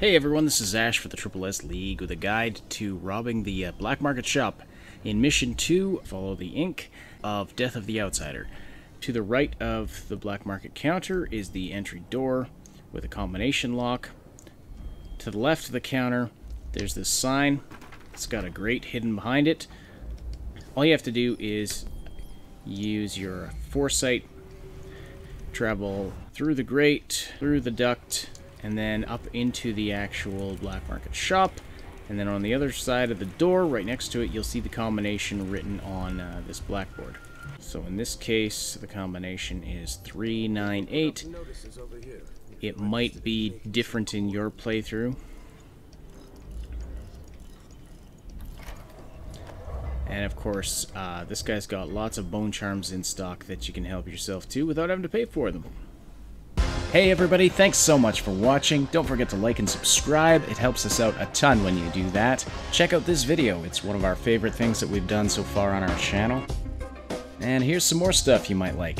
Hey everyone, this is Ash for the Triple S League with a guide to robbing the uh, black market shop. In Mission 2, follow the ink of Death of the Outsider. To the right of the black market counter is the entry door with a combination lock. To the left of the counter, there's this sign. It's got a grate hidden behind it. All you have to do is use your foresight, travel through the grate, through the duct, and then up into the actual black market shop. And then on the other side of the door, right next to it, you'll see the combination written on uh, this blackboard. So in this case, the combination is 398. It might be different in your playthrough. And of course, uh, this guy's got lots of bone charms in stock that you can help yourself to without having to pay for them. Hey everybody, thanks so much for watching. Don't forget to like and subscribe. It helps us out a ton when you do that. Check out this video. It's one of our favorite things that we've done so far on our channel. And here's some more stuff you might like.